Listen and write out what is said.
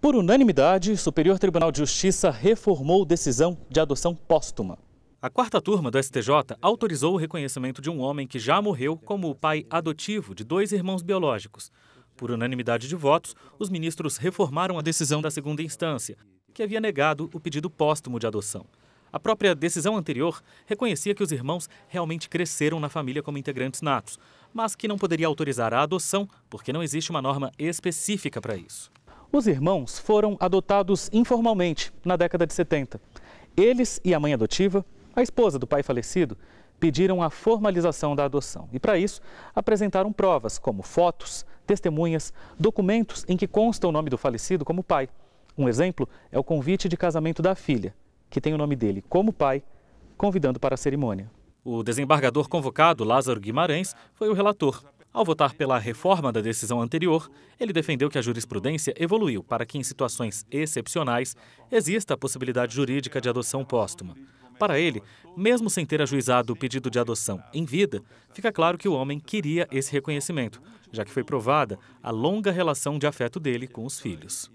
Por unanimidade, o Superior Tribunal de Justiça reformou decisão de adoção póstuma. A quarta turma do STJ autorizou o reconhecimento de um homem que já morreu como o pai adotivo de dois irmãos biológicos. Por unanimidade de votos, os ministros reformaram a decisão da segunda instância, que havia negado o pedido póstumo de adoção. A própria decisão anterior reconhecia que os irmãos realmente cresceram na família como integrantes natos, mas que não poderia autorizar a adoção porque não existe uma norma específica para isso. Os irmãos foram adotados informalmente na década de 70. Eles e a mãe adotiva, a esposa do pai falecido, pediram a formalização da adoção e, para isso, apresentaram provas como fotos, testemunhas, documentos em que consta o nome do falecido como pai. Um exemplo é o convite de casamento da filha, que tem o nome dele como pai, convidando para a cerimônia. O desembargador convocado, Lázaro Guimarães, foi o relator. Ao votar pela reforma da decisão anterior, ele defendeu que a jurisprudência evoluiu para que, em situações excepcionais, exista a possibilidade jurídica de adoção póstuma. Para ele, mesmo sem ter ajuizado o pedido de adoção em vida, fica claro que o homem queria esse reconhecimento, já que foi provada a longa relação de afeto dele com os filhos.